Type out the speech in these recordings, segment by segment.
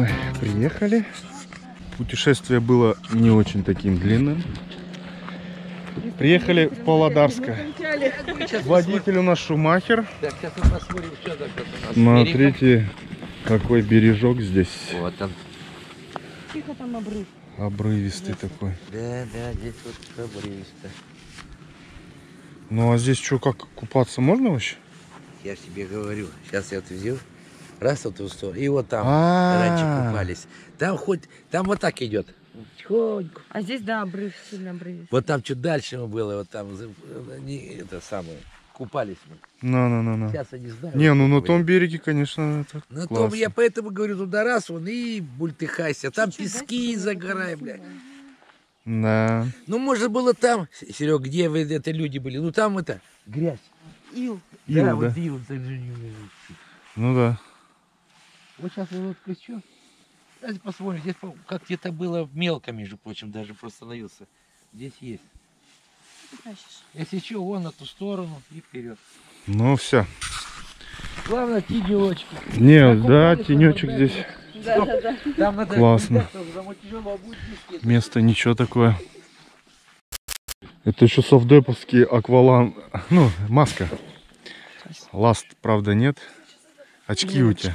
мы приехали. Путешествие было не очень таким длинным. Приехали в Павлодарско. Водитель у нас Шумахер. Смотрите, какой бережок здесь. Вот он. Тихо там обрыв. Обрывистый такой. Да, да, здесь вот обрывисто. Ну а здесь что, как купаться можно вообще? Я тебе говорю. Сейчас я взял. Раз вот в ту сторону. И вот там А. раньше купались. Там хоть, там вот так идет. Тихоньку. А здесь, да, обрыв, сильно обрыв. Вот там чуть дальше мы было, вот там, не, это самое, купались мы. На-на-на-на. Сейчас я не знаю. Не, ну на том береге, конечно, это На том классно. я поэтому говорю, туда раз вон и бультыхайся. Там пески загорай, бля. Да. Ну, может было там, Серег, где вы это люди были? Ну там это грязь. Ил. Ил, да, да. вот ил. так же. Ну да. Вот сейчас вот включу. Давайте посмотрим. Здесь как где-то было мелко, между прочим, даже просто остановился. Здесь есть. Если что, вон на ту сторону и вперед. Ну все. Главное, тенечки. Не, да, тенечек здесь. Да, да, да. Там надо Классно. Место ничего такое. Это еще совдеповский аквалан. Ну, маска. Ласт, правда, нет. Очки у тебя.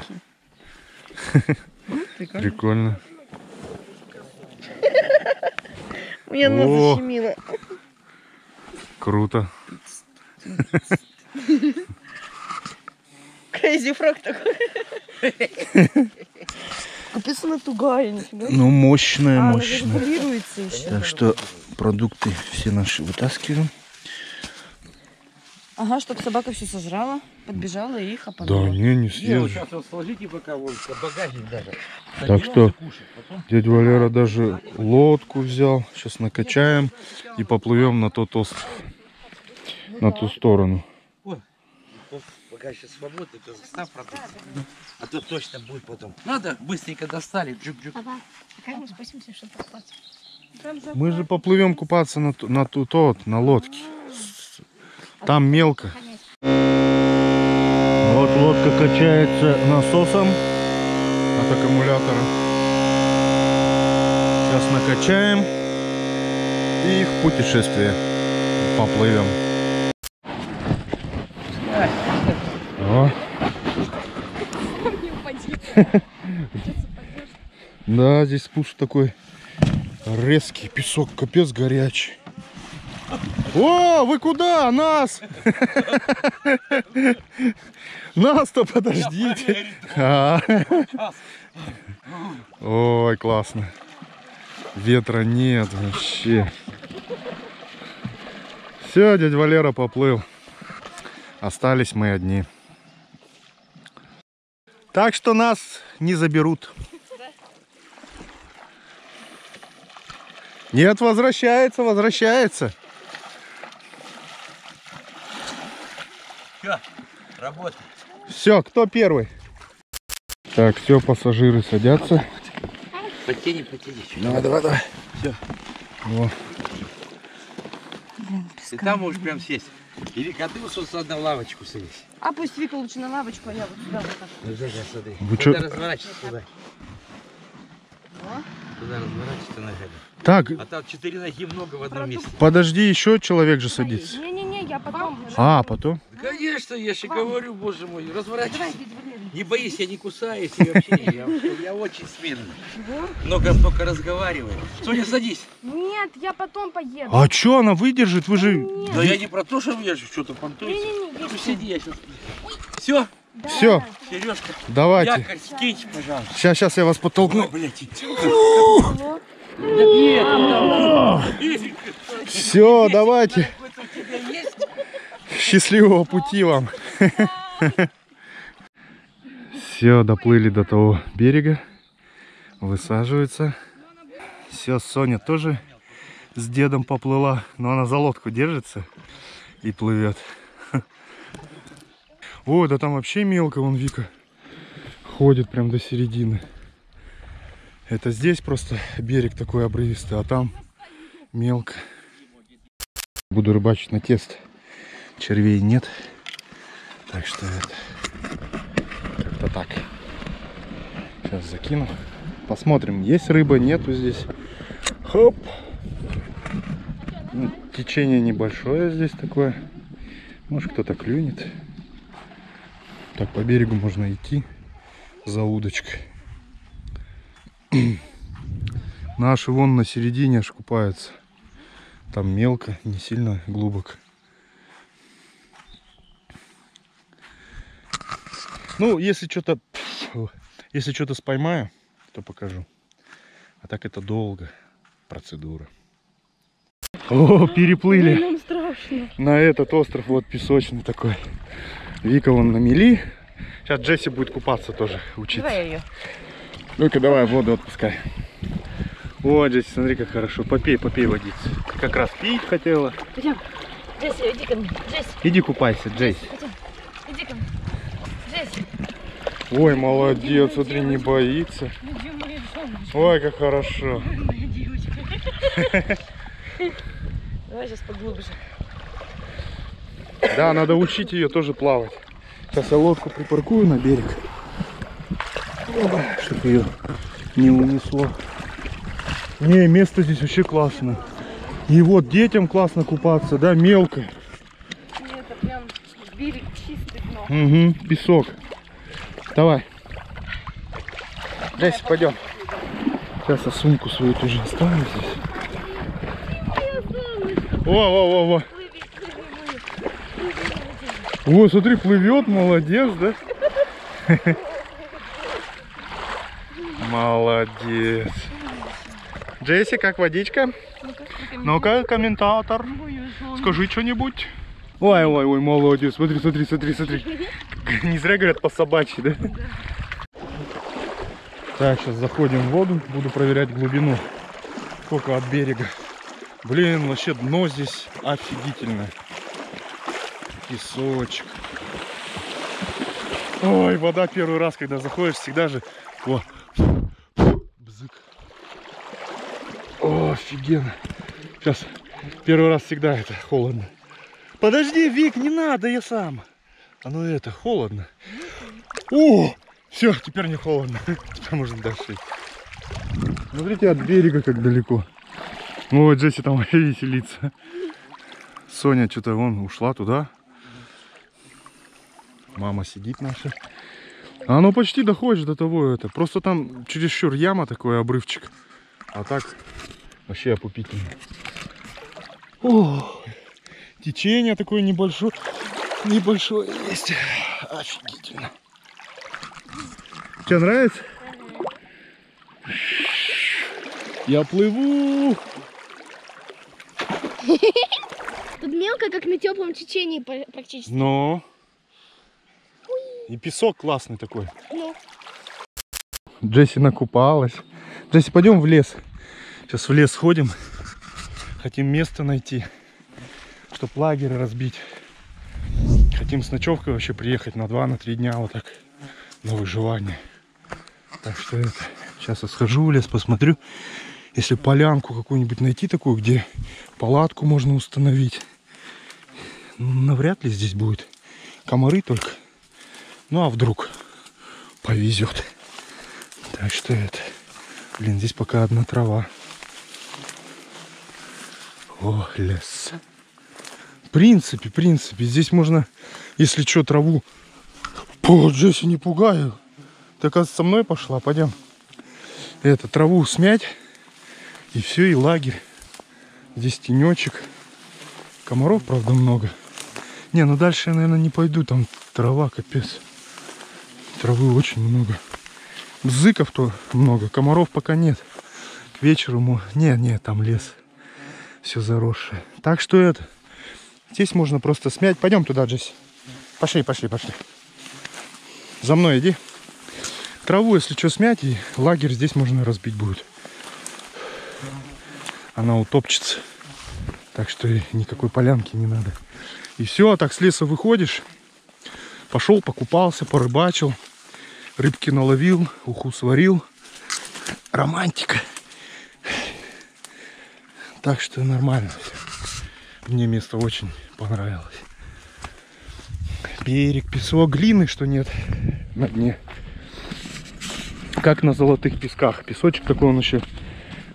Прикольно. Прикольно. Мне нос защемило. Круто. Крейзи фрог такой. Написано тугая, нифига. Ну, мощная, А, она мощная. регулируется еще. Так что продукты все наши вытаскиваем. Ага, чтобы собака все сожрала, подбежала и их Да, опадала. не, не Не, вот сейчас вот сложите пока вот багажник даже. Так что дядя Валера даже лодку взял. Сейчас накачаем и поплывем на тот остров. На ту сторону. Пока сейчас свободно, то ставь продукты. А то точно будет потом. Надо, быстренько достали, джук-джук. Папа, а как мы чтобы же поплывем купаться на, на ту тот, на лодке. Там мелко. Вот лодка качается насосом от аккумулятора. Сейчас накачаем и в путешествие поплывем. О. Да, здесь спуск такой резкий, песок капец горячий. О, вы куда? Нас! Нас-то подождите. А. Ой, классно. Ветра нет вообще. Все, дядя Валера поплыл. Остались мы одни. Так что нас не заберут. Нет, возвращается, возвращается. Все, кто первый? Так, все, пассажиры садятся. Потяни, потяни. Давай, давай, давай. О, Ты там можешь прям сесть. Или коты вот сюда на лавочку садись. А пусть Вика лучше на лавочку, а я вот сюда вот так. Ну, да, да, смотри. Вы Туда разворачивайся, туда. Туда разворачивайся ногами. Так, А там четыре ноги много в одном месте. подожди, еще человек же садится. Не-не-не, я потом. А, потом? Да, Конечно, я же говорю, боже мой, разворачивайся. Не боись, я не кусаюсь и вообще, я, я очень смелый. Много только разговариваю. Соня, садись. Нет, я потом поеду. А что она выдержит? Вы же... Да я не про то, что я же что-то понтуюсь. Не-не-не, Ну сиди, я сейчас. Все, Все, Сережка, давайте. якорь скинь, пожалуйста. Сейчас, сейчас я вас подтолкну. Да нет, там, Все, давайте. какой-то у тебя есть? Счастливого пути вам. Все, доплыли до того берега. Высаживаются. Все, Соня тоже с дедом поплыла. Но она за лодку держится и плывет. О, да там вообще мелко, вон Вика ходит прям до середины. Это здесь просто берег такой обрывистый, а там мелко. Буду рыбачить на тест. Червей нет. Так что как-то так. Сейчас закину. Посмотрим, есть рыба, нету здесь. Хоп. Ну, Течение небольшое здесь такое. Может кто-то клюнет. Так, по берегу можно идти за удочкой. Наши вон на середине аж купаются. Там мелко, не сильно глубоко. Ну, если что-то, если что-то споймаю, то покажу. А так это долго процедура. О, переплыли на этот остров, вот песочный такой. Вика вон на мели. Сейчас Джесси будет купаться тоже, учиться. Давай ее. Ну-ка, давай воду отпускай. О, Джесси, смотри, как хорошо. Попей, попей водицы. Ты как раз пить хотела. Пойдем. Джесси, иди ко мне. Джесси, Иди купайся, Джесси. пойдем. Иди ко мне. Джесси. Ой, молодец, смотри, не боится. Ой, как хорошо. Давай сейчас поглубже. Да, надо учить ее тоже плавать. Сейчас я лодку припаркую на берег. Чтобы ее не унесло. Не, место здесь вообще классно. И вот детям классно купаться, да, мелко. Нет, это прям берег чистый дно. Угу, песок. Давай. Джесси, пойдем. Сейчас я сумку свою тоже оставлю здесь. О, о, о, о. О, смотри, плывет, молодец, да? Молодец. Джесси, как водичка? Ну-ка, комментатор. Скажи что-нибудь. Ой, ой, ой, молодец. Смотри, смотри, смотри, смотри. Не зря говорят по собачьи, да? Так, сейчас заходим в воду. Буду проверять глубину. Сколько от берега. Блин, вообще дно здесь офигительное. Песочек. Ой, вода первый раз, когда заходишь, всегда же... О, бзык. О, офигенно. Сейчас, первый раз всегда это холодно. Подожди, Вик, не надо, я сам. А ну это, холодно. О, все, теперь не холодно. Теперь можно дальше. Смотрите от берега как далеко. О, Джесси там веселится. Соня что-то вон ушла туда. Мама сидит наша. А оно почти доходит до того это. Просто там чересчур яма такой обрывчик. А так вообще опупительно. О, течение такое небольшое. Небольшое есть. Офигительно. Тебе нравится? Я плыву. Тут мелко, как на теплом течении практически. Ну. И песок классный такой. Ну. Джесси накупалась. Джесси, пойдем в лес. Сейчас в лес сходим. Хотим место найти, чтоб лагерь разбить. Хотим с ночевкой вообще приехать на 2 на три дня вот так на выживание. Так что это. Сейчас я схожу в лес, посмотрю. Если полянку какую-нибудь найти такую, где палатку можно установить. Ну, навряд ли здесь будет. Комары только. Ну а вдруг повезет. Так что это. Блин, здесь пока одна трава. О, лес. Принципе, принципе, здесь можно, если что, траву. О, Джесси, не пугаю. Ты, оказывается, со мной пошла, пойдем. Это, траву смять. И все, и лагерь. Здесь тенечек. Комаров, правда, много. Не, ну дальше я, наверное, не пойду. Там трава, капец. Травы очень много. Бзыков-то много. Комаров пока нет. К вечеру... Не, не, там лес. Все заросшее. Так что это... Здесь можно просто смять. Пойдем туда, Джесси. Пошли, пошли, пошли. За мной иди. Траву, если что, смять, и лагерь здесь можно разбить будет. Она утопчется. Так что никакой полянки не надо. И все, так с леса выходишь. Пошел, покупался, порыбачил. Рыбки наловил, уху сварил. Романтика. Так что нормально. Мне место очень понравилось. Берег, песок, глины, что нет на дне. Как на золотых песках. Песочек такой он еще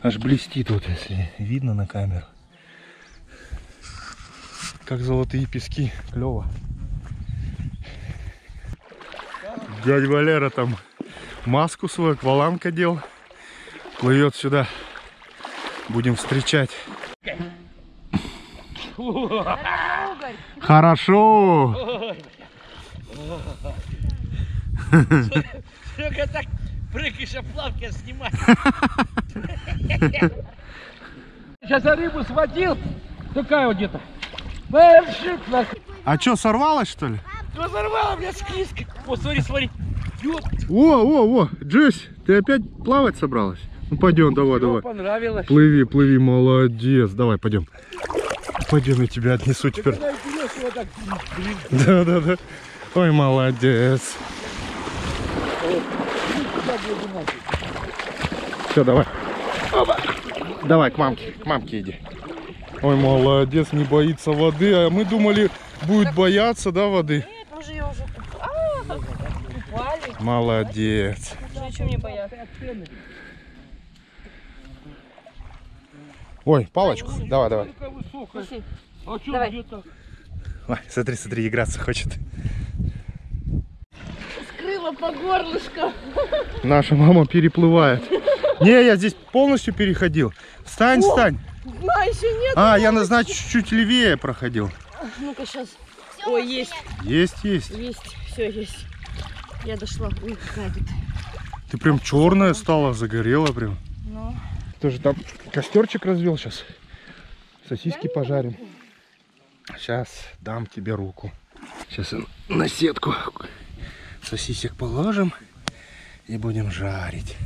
аж блестит, вот если видно на камеру. Как золотые пески. Клево. Дядя Валера там маску свою, акваланг одел. Плывет сюда. Будем встречать. Хорошо. Только так прыгаешь, а плавки снимать. Сейчас я рыбу сводил. Такая вот где-то. А что, сорвалось что ли? Разорвала, блядь, склизко. О, смотри, смотри. Ёп, О, о, о, Джесс, ты опять плавать собралась? Ну пойдем, давай, давай. понравилось. Плыви, плыви, молодец. Давай, пойдем. Пойдем, я тебя отнесу теперь. Да, да, да. Ой, молодец. Все, давай. Оба. Давай к мамке, к мамке иди. Ой, молодец, не боится воды. А мы думали, будет бояться, да, воды? Нет, мы же ее уже куп- купали. Молодец. Уже ничего не боятся. Ой, палочку. Давай, давай. Слушай, А что Давай. где-то? Ой, смотри, смотри, играться хочет. скрыла по горлышко. Наша мама переплывает. Не, я здесь полностью переходил. Встань, встань. А, еще нет. А, я, на- значит, чуть левее проходил. Ну-ка, сейчас. Ой, есть, Есть, есть. есть, все есть. Я дошла. Ой, какая тут. Ты прям черная стала, загорела прям. Ну, Тоже там костерчик развел сейчас. Сосиски пожарим. Сейчас дам тебе руку. Сейчас на сетку сосисек положим и будем жарить.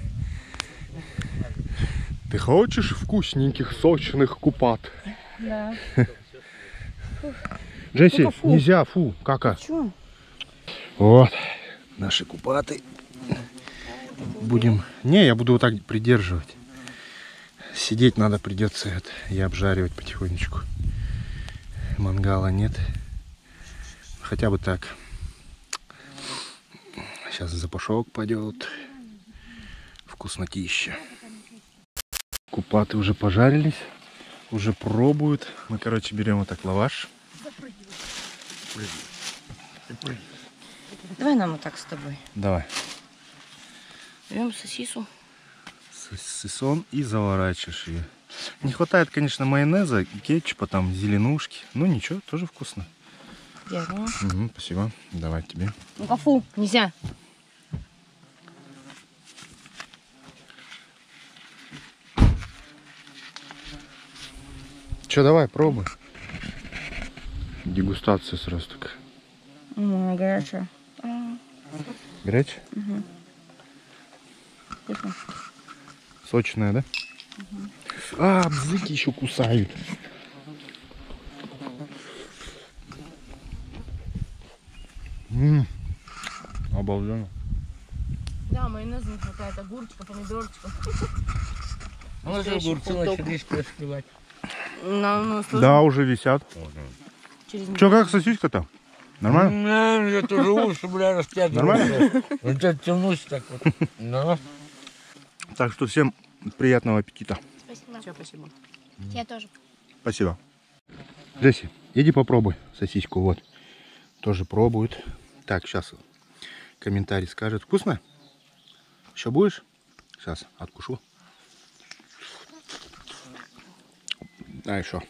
Ты хочешь вкусненьких, сочных купат? да. Джесси, фу. нельзя, фу, кака. Че? Вот, наши купаты. Будем... Не, я буду вот так придерживать. Сидеть надо придется это и обжаривать потихонечку. Мангала нет. Хотя бы так. Сейчас запашок пойдет. Вкуснотища. Купаты уже пожарились. Уже пробуют. Мы, короче, берем вот так лаваш. Давай нам вот так с тобой. Давай. Берем сосису. С- Сисон и заворачиваешь ее. Не хватает, конечно, майонеза, кетчупа, там, зеленушки. Ну ничего, тоже вкусно. Мгм, спасибо. Давай тебе. Ну-ка, фу, нельзя. Че, давай, пробуй. Дегустация сразу такая. М, горячая. Горячая? Вкусно. Сочная, да? А, бзыки еще кусают. М, Обалденно. Да, майонеза не хватает, огурчика, помидорчика. Ну, уже Настоящий огурцы начали раскрывать. Слушай, Да, уже висят. Че, как сосиска там? Нормально? Я тоже уши, бля, растягиваю. Нормально? Вот это тянусь так вот. Так что всем приятного аппетита. Спасибо. Всё, спасибо. Я тоже. Спасибо. Джесси, иди попробуй сосиску. Вот. Тоже пробует. Так, сейчас комментарий скажет. Вкусно? Еще будешь? Сейчас откушу. А еще.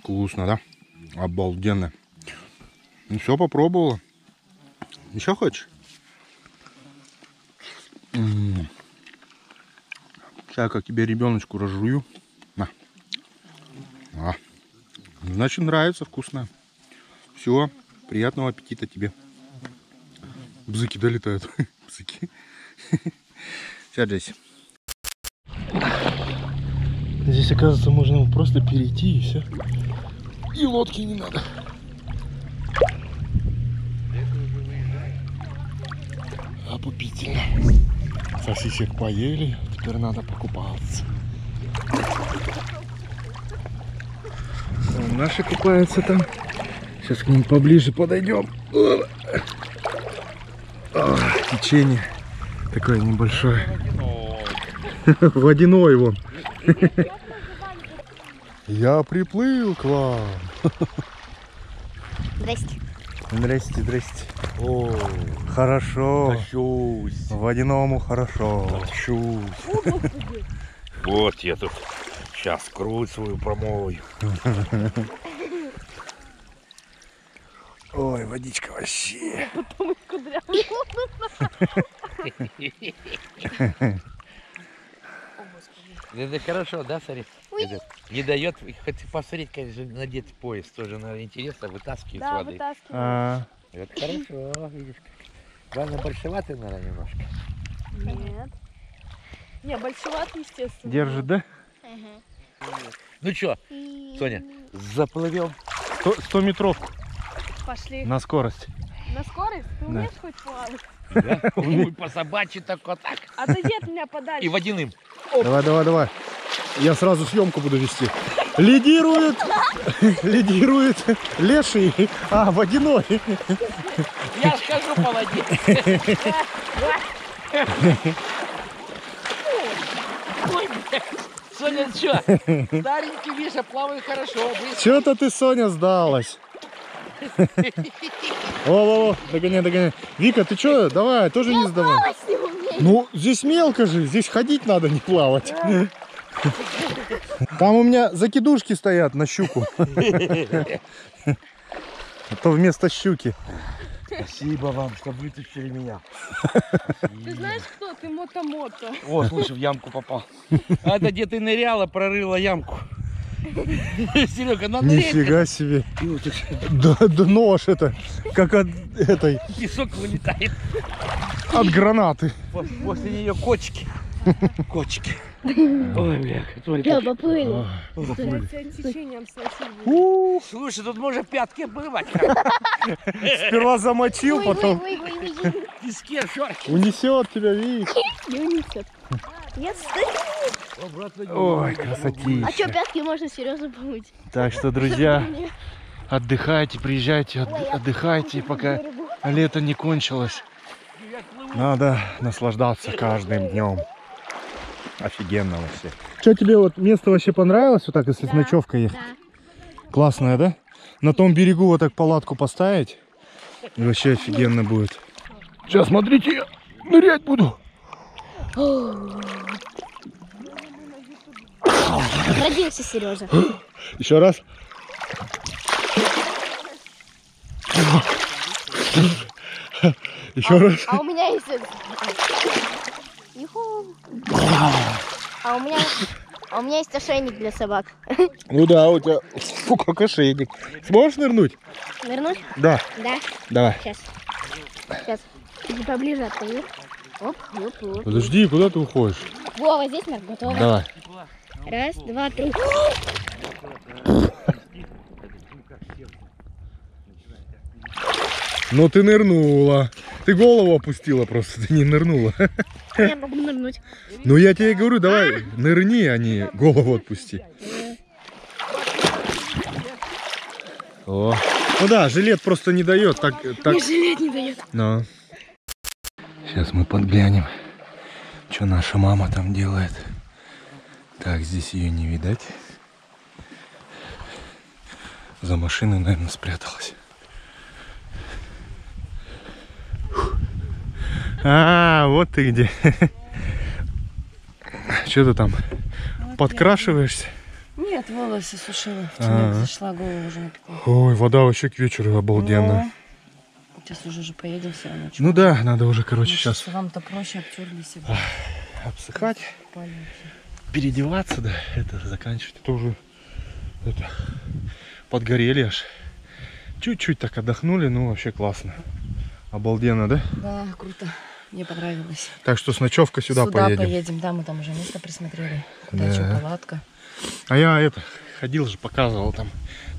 Вкусно, да? Обалденно. Ну все, попробовала. Еще хочешь? Сейчас как тебе ребеночку разжую. На. А. Значит, нравится, вкусно. Все, приятного аппетита тебе. Бзыки долетают. Бзыки. Сейчас, Джесси. Здесь, оказывается, можно просто перейти и все. И лодки не надо. Опупительно. Сосисек поели, теперь надо покупаться. Вон Наши купаются там. Сейчас к ним поближе подойдем. О, течение Такой небольшой. Водяной вон. Я приплыл к вам. Здрасте. Здрасте, здрасте. О, Хорошо. тащусь. Водяному хорошо. Тащусь. Вот я тут сейчас круть свою промою. Ой, водичка вообще. Это хорошо, да, смотри? Не дает, хоть посмотреть, конечно, надеть пояс, тоже, наверное, интересно, вытаскивать с Да, воды. вытаскиваю. А, Это хорошо, видишь как. Главное, большеватый, наверное, немножко. Нет. Не, большеват, естественно. держит, да? Ну что, Соня, заплывем? 100, метровку Пошли. на скорость. На скорость? Ты Да. умеешь хоть плавать? Да? По собачьи так вот так. Отойди от меня подальше. И водяным. Давай, давай, давай. Я сразу съемку буду вести. Лидирует, лидирует леший, а водяной. Я ж хожу по воде. Ой. Соня, что? Старенький, видишь, а плаваю хорошо, быстро. Че-то ты, Соня, сдалась. О-о-о, догоняй, догоняй. Вика, ты что? Давай, тоже не сдавай. Ну, здесь мелко же, здесь ходить надо, не плавать. Там у меня закидушки стоят на щуку. А то вместо щуки. Спасибо вам, что вытащили меня. Ты знаешь кто? Ты мото-мото. О, слушай, в ямку попал. А это где ты ныряла, прорыла ямку. Серега, надо. Нифига себе. Да, да нож это, как от этой, песок вылетает. от гранаты. Пос- После нее кочки. Кочки. Ой, бля, течением сносил. У, Слушай, тут можно пятки обмывать. Сперва замочил, потом песке шарки. унесет тебя, видишь? Не унесет. Я стою. Ой, А красотища. что, пятки можно серьезно помыть? Так что, друзья, отдыхайте, приезжайте, отд- отдыхайте, пока лето не кончилось. Надо наслаждаться каждым днем. Офигенно вообще. Что тебе вот место вообще понравилось, вот так, если с Да. ночевкой ехать? Да. Классное, да? На том берегу вот так палатку поставить. И вообще офигенно будет. Сейчас, смотрите, я нырять буду. Родился Сережа. Еще раз. Еще раз. А у меня есть... А у меня... А у меня есть ошейник для собак. Ну да, у тебя... Фу, как ошейник. Сможешь нырнуть? Нырнуть? Да. Да. Давай. Сейчас. Сейчас. Иди поближе отплыву. Оп, оп, оп. Подожди, куда ты уходишь? Вова, здесь нас готово. Давай. Раз, два, три. Ну ты нырнула. Ты голову опустила просто, ты не нырнула. Я могу нырнуть. Ну я тебе говорю, давай, нырни, а не голову отпусти. О. Ну да, жилет просто не дает, так, так. жилет не дает. Но. Сейчас мы подглянем, что наша мама там делает. Так, здесь ее не видать. За машиной, наверное, спряталась. А, вот ты где. Что ты там? Подкрашиваешься? Нет, волосы сушила. А. Зашла, голову уже напекла. Ой, вода вообще к вечеру обалденная. Сейчас уже же поедем все равно. Ну да, надо уже, короче, сейчас Вам-то проще обтерлись и обсыхать. попали. переодеваться, да, это заканчивать. Это уже это, подгорели аж. Чуть-чуть так отдохнули, ну вообще классно. Обалденно, да? Да, круто. Мне понравилось. Так что с ночевкой сюда, поедем. Да, мы там уже место присмотрели. Куда Да. что, палатка. А я это, ходил же, показывал там.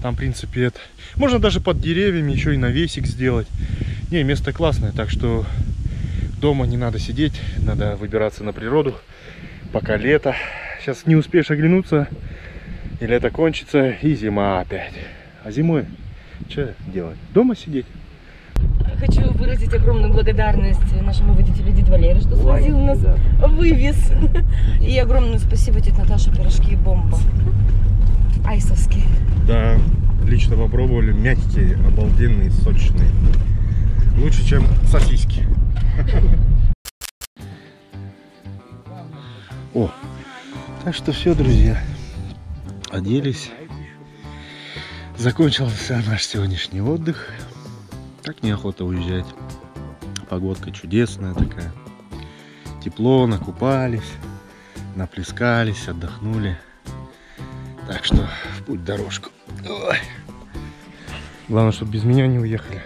Там, в принципе, это... Можно даже под деревьями еще и навесик сделать. Не, место классное, так что дома не надо сидеть, надо выбираться на природу, пока лето. Сейчас не успеешь оглянуться, и лето кончится, и зима опять. А зимой что делать? Дома сидеть? хочу выразить огромную благодарность нашему водителю Дед Валере, что свозил нас, вывез. И огромное спасибо тете Наташе, пирожки бомба. Айсовские. Да, лично попробовали. Мягкие, обалденные, сочные. Лучше, чем сосиски. О, так что все, друзья. Оделись. Закончился наш сегодняшний отдых. Так неохота уезжать. Погодка чудесная такая. Тепло, накупались, наплескались, отдохнули. Так что в путь дорожку. Ой. Главное, чтобы без меня не уехали.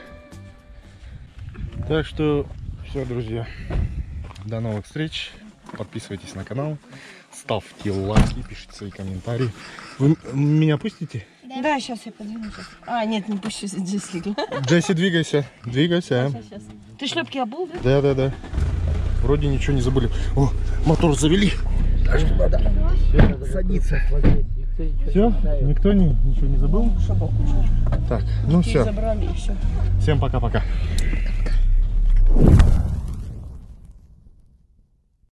Так что все, друзья. До новых встреч. Подписывайтесь на канал. Ставьте лайки, пишите свои комментарии. Вы меня пустите? Да, сейчас я подвину. щас. А, нет, не пущу, здесь легла. Джесси, двигайся. Двигайся. Сейчас. Ты шлепки обул, да? Да, да, да. Вроде ничего не забыли. О, мотор завели. Даже надо садиться. Все? Никто не, ничего не забыл? Так, ну все. Всем пока-пока.